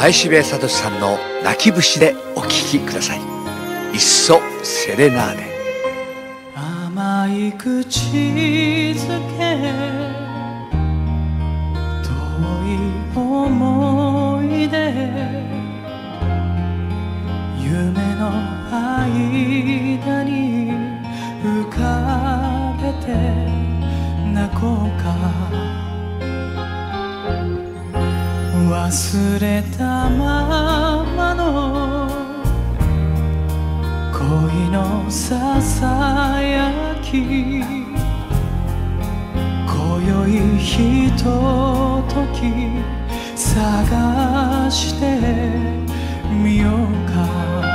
林部聡さんの泣き節でお聴きください。いっそセレナーデ甘い口づけ遠い思い出夢の間に浮かべて泣こうか。忘れたままの恋のささやき。今宵ひととき探してみようか。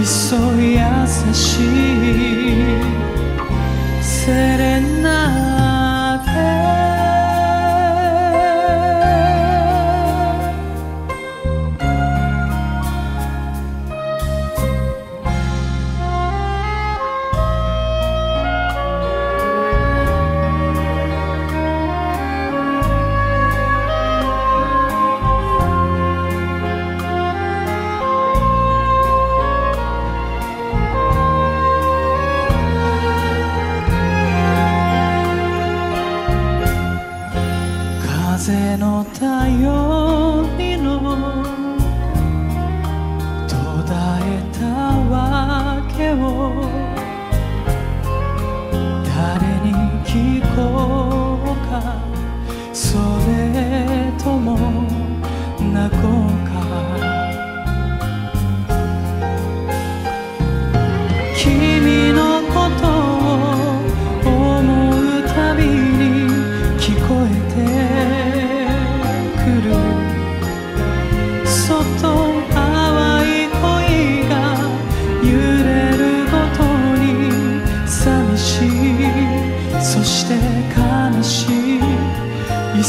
いそ優しいセレナ風の頼りの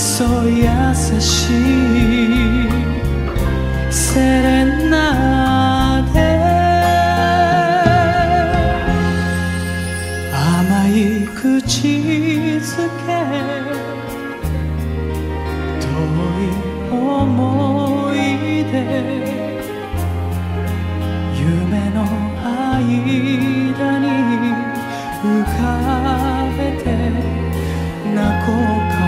そ優しいセレナーデ甘い口づけ。遠い思い出夢の間に浮かべて。泣こうか。